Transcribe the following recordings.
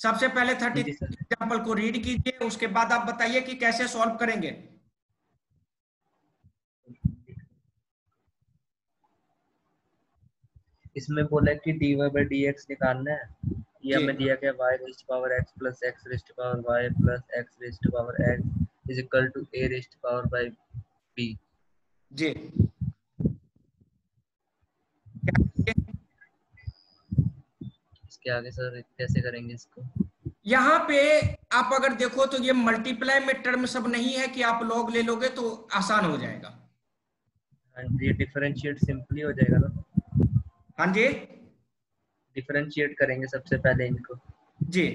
सबसे पहले thirty example को रीड कीजिए उसके बाद आप बताइए कि कैसे सॉल्व करेंगे। इसमें बोला कि D Y by D X निकालना है। ये हमें दिया गया Y raised power X plus X raised power Y plus X raised power X is equal to A raised power B B जी। इसके आगे सर कैसे करेंगे इसको? यहाँ पे आप अगर देखो तो ये मल्टीप्लाई में टर्म सब नहीं है कि आप लॉग ले लोगे तो आसान हो जाएगा। हाँ ये डिफरेंशिएट सिंपली हो जाएगा ना। हाँ जी? डिफरेंशिएट करेंगे सबसे पहले इनको। जी।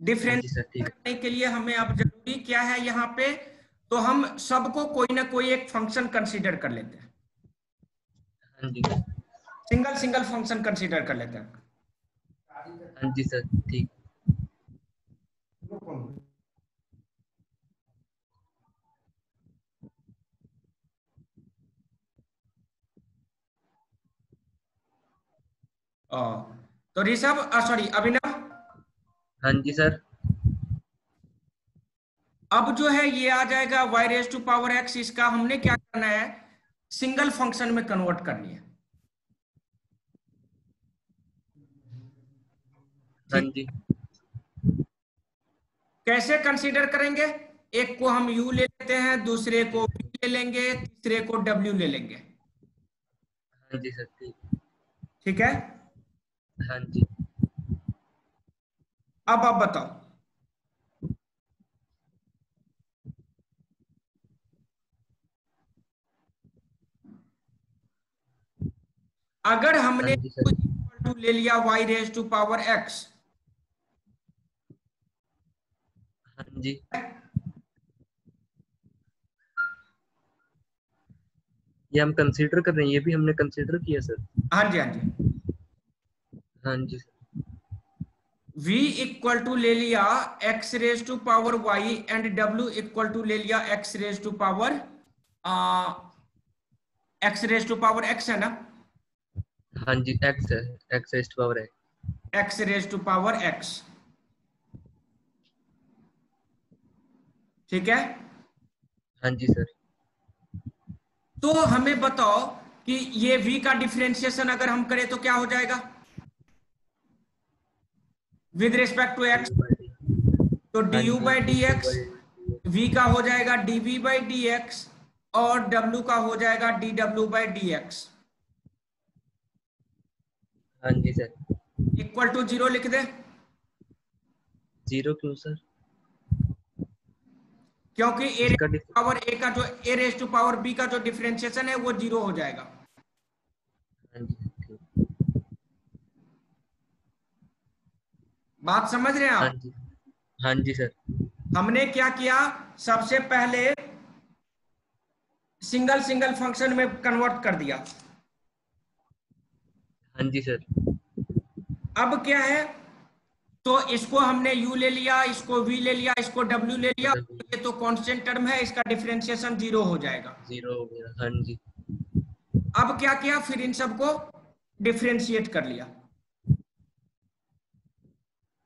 डिफरेंस करने के लिए हमें अब ज़रूरी क्या है यहाँ पे? तो हम सबको कोई ना कोई एक फ़ंक्शन कंसीडर कर लेते हैं। हाँ जी। सिंगल सिंगल फ़ंक्शन कंसीडर कर लेते हैं। हाँ जी सर ठीक। तो ऋषभ सॉरी अभिनव? हाँ जी सर। अब जो है ये आ जाएगा Y raise to power X इसका हमने क्या करना है? सिंगल फ़ंक्शन में कन्वर्ट करनी है। हाँ जी। कैसे कंसीडर करेंगे? एक को हम u ले लेते हैं दूसरे को v ले लेंगे तीसरे को w ले लेंगे। हाँ जी सर ठीक। ठीक है? हाँ जी। अब आप बताओ। अगर हमने हाँ ले लिया y raise to power x हाँ जी। ये हम कंसीडर कर रहे हैं ये भी हमने कंसीडर किया सर। हाँ जी हाँ जी। हाँ जी v इक्वल टू ले लिया x raise to power y and w equal to ले लिया x raise to power x raise to power x है ना? हाँ जी x है x raise to power x x raise to power x ठीक है? हाँ जी सर तो हमें बताओ कि ये v का डिफरेंशिएशन अगर हम करें तो क्या हो जाएगा? विद रिस्पेक्ट टू x तो D U by D X V का हो जाएगा D V by D X और w का हो जाएगा D W by D X हाँ जी सर इक्वल टू ज़ीरो लिख दे। ज़ीरो क्यों सर क्योंकि ए पावर ए का जो A raise to power B का जो डिफरेंशिएशन है वो ज़ीरो हो जाएगा। हाँ बात समझ रहे हैं आप? हाँ जी हाँ जी सर हमने क्या किया? सबसे पहले सिंगल सिंगल फ़ंक्शन में कन्वर्ट कर दिया। हाँ जी सर। अब क्या है? तो इसको हमने u ले लिया इसको v ले लिया इसको w ले लिया। ये तो कांस्टेंट टर्म है इसका डिफरेंशिएशन ज़ीरो हो जाएगा। ज़ीरो हो गया हाँ जी। अब क्या किया? फिर इन सबको डिफरेंशिएट कर लिया।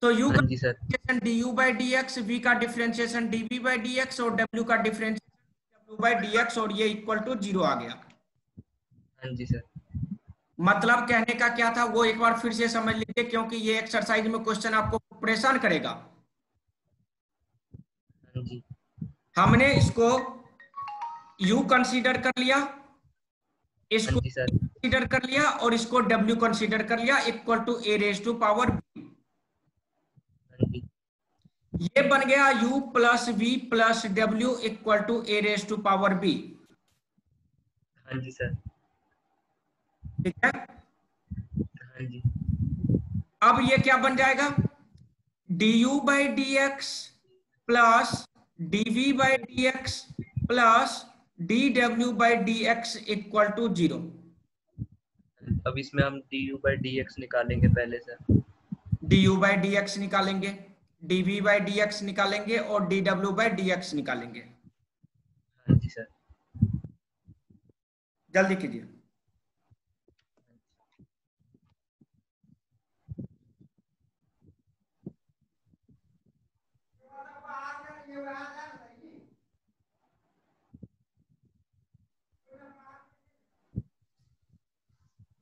तो u हाँ का differentiation du by D X V का differentiation dv by D X और w का differentiation w by D X और ये इक्वल टू ज़ीरो आ गया। हाँ जी सर। मतलब कहने का क्या था वो एक बार फिर से समझ लीजिए क्योंकि ये एक्सरसाइज में क्वेश्चन आपको परेशान करेगा। हाँ हमने इसको u कंसीडर कर लिया इसको हाँ कंसीडर कर लिया और इसको w कंसीडर कर लिया equal to A raise to power b हाँ ये बन गया u plus V plus W equal to A raise to power B हाँ जी सर। ठीक है? हाँ अब ये क्या बन जाएगा? D U by D X plus D V by D X plus D W by D X equal to zero अब इसमें हम D U by D X निकालेंगे पहले से। D U by D X निकालेंगे D V by D X निकालेंगे और D W by D X निकालेंगे। हाँ जी सर। जल्दी कीजिए।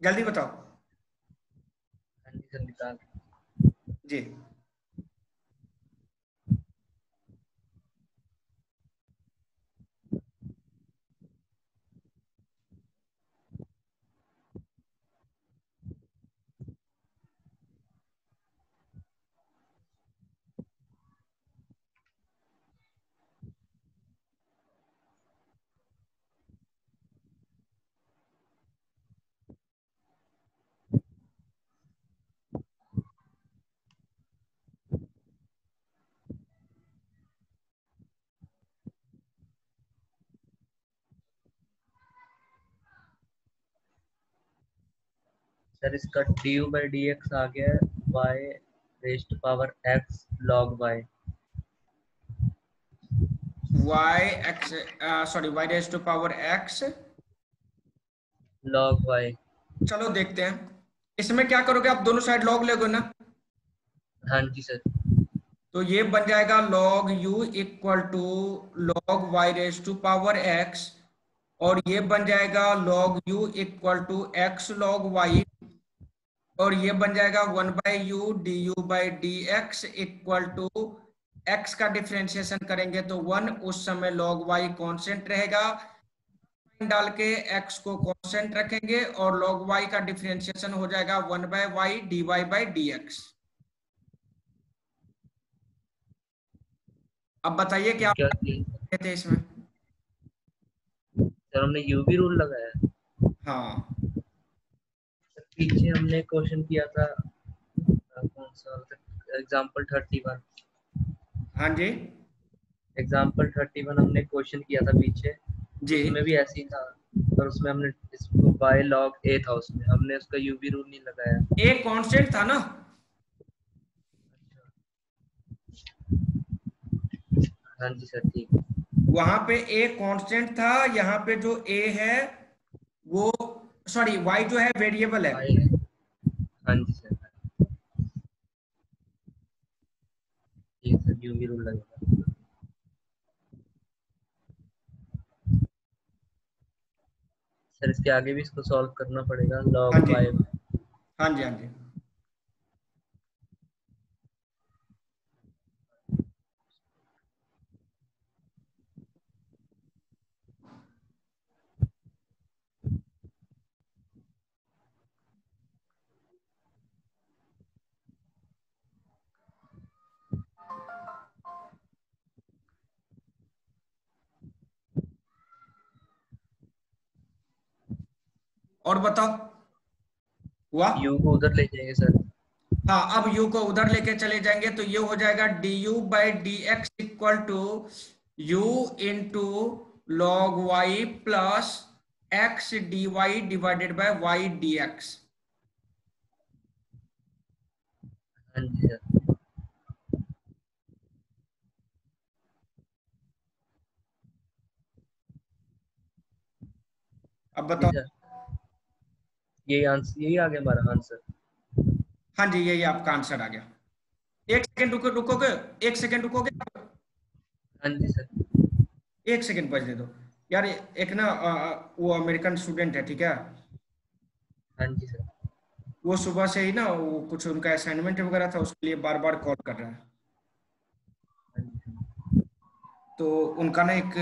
जल्दी बताओ। हाँ जी सर इसका D U by D X आ गया Y raised power X log Y y. X sorry y raise to power x log Y चलो देखते हैं। इसमें क्या करोगे? आप दोनों साइड लॉग लोगे ना? हाँ जी सर तो ये बन जाएगा log u equal to log y raise to power x और ये बन जाएगा log u equal to x log y और ये बन जाएगा one by U D U by D X equal to X का डिफ्रेंशिएशन करेंगे तो वन उस समय log y कांस्टेंट रहेगा। डाल के x को कांस्टेंट रखेंगे और log y का डिफ्रेंशिएशन हो जाएगा one by Y D Y by D X अब बताइए क्या क्या थे इसमें? हमने यू भी रूल लगाया। हाँ। पीछे हमने क्वेश्चन किया था कौन सा? एग्ज़ाम्पल थर्टी वन हाँ जी। थर्टी वन हमने क्वेश्चन किया था पीछे। जी। उसमें भी ऐसे ही था पर उसमें हमने इसको बाय लॉग ए था उसमें। हमने उसका यू भी रूल नहीं लगाया। एक कांस्टेंट था ना? हाँ जी सर ठीक। वहाँ पे ए कांस्टेंट था यहाँ पे जो ए है वो सॉरी वाई जो है वेरिएबल है। हाँ। जी सर ये सर यू भी रूल लगेगा सर इसके आगे भी इसको सॉल्व करना पड़ेगा लॉग वाई हाँ जी हाँ जी। और बताओ। हुआ? यू को उधर ले जाएँगे सर। हाँ अब u को उधर लेके चले जाएँगे तो ये हो जाएगा D U by D X equal to U into log Y plus X D Y divided by Y D X अब बताओ। यही आंसर यही आ गया हमारा आंसर हाँ जी यही आपका आंसर आ गया। एक सेकंड रुको रुकोगे? एक सेकंड रुकोगे? हाँ जी सर एक सेकंड बच दे। दो यार एक ना वो अमेरिकन स्टूडेंट है ठीक है? हाँ जी सर वो सुबह से ही ना वो कुछ उनका असाइनमेंट वगैरह था उसके लिए बार बार कॉल कर रहा है। हाँ तो उनका ना एक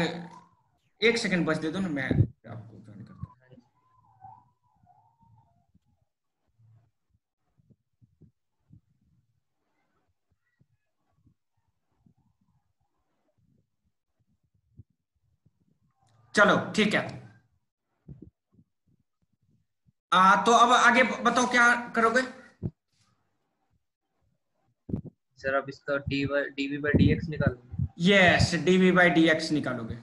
एक सेकंड बच दे दो ना मैं आपको ज्वाइन करता हूँ हाँ जी चलो ठीक है। आ, तो अब आगे बताओ क्या करोगे? सर अब इसका d y d by d x निकालोगे। Yes dv by d x निकालोगे।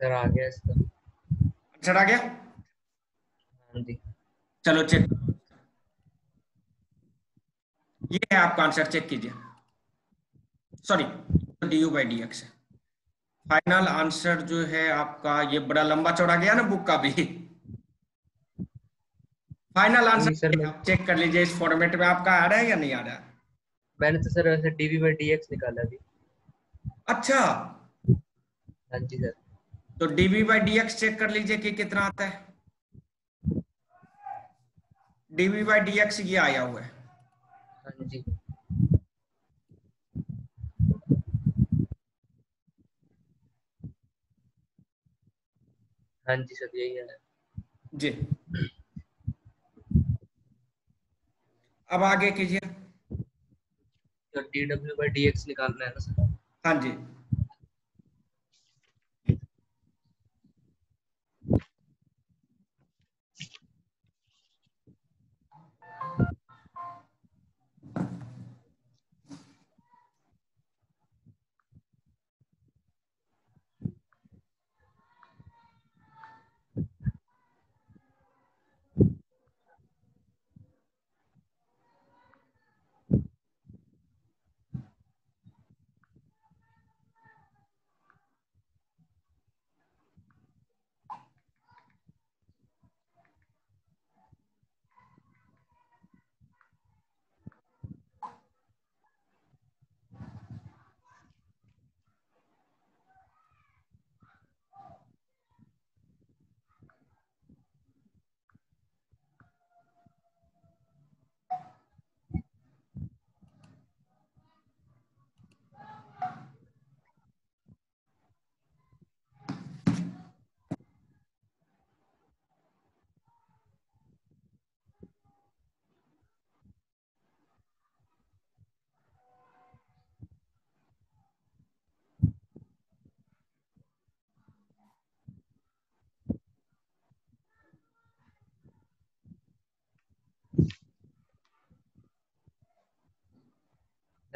सर आ गया इसका। आंसर आ गया? हाँ जी। चलो चेक ये है आपका आंसर चेक कीजिए। Sorry d u by d x final answer जो है आपका ये बड़ा लंबा चौड़ा गया ना बुक का भी। फाइनल आंसर सर मैं चेक कर लीजिए इस फॉर्मेट में आपका आ रहा है या नहीं आ रहा? है मैंने तो सर वैसे डीवी बाई डी एक्स निकाला अभी। अच्छा। हाँ जी सर तो db by d x check कर लीजिए कि कितना आता है। डीबी बाई डी एक्स ये आया हुआ है। हाँ जी। हाँ जी सर यही है। जी। अब आगे कीजिए। तो D W by D x निकालना है ना सर? हाँ जी।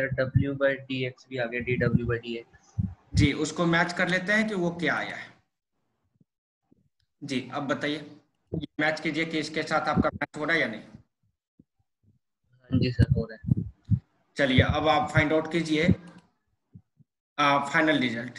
Sir W by D x भी आ गया D W by D x जी उसको मैच कर लेते हैं कि वो क्या आया है। जी अब बताइए मैच कीजिए कि इसके साथ आपका मैच हो रहा है या नहीं। हाँ जी सर हो रहा है। चलिए अब आप फाइंड आउट कीजिए फाइनल रिज़ल्ट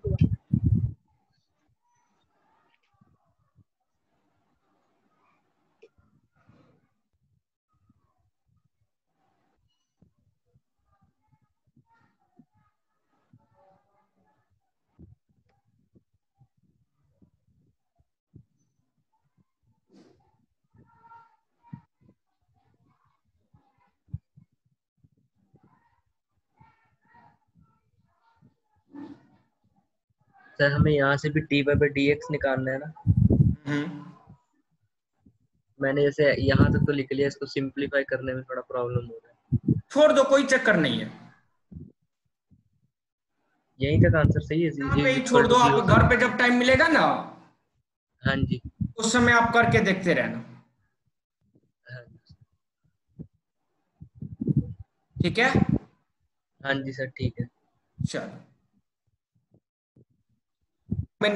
Google. सर हमें यहाँ से भी d by by d x निकालना है ना। हम्म। मैंने जैसे यहाँ तक तो लिख लिया इसको सिंप्लीफाई करने में थोड़ा प्रॉब्लम हो रहा है। छोड़ दो कोई चक्कर नहीं है। यहीं तक आंसर सही है यहाँ पे छोड़ दो आप घर पे जब टाइम मिलेगा ना हाँ जी। उस समय आप करके देखते रहना। हाँ ठीक है? हाँ जी सर ठीक है। चलो। मैं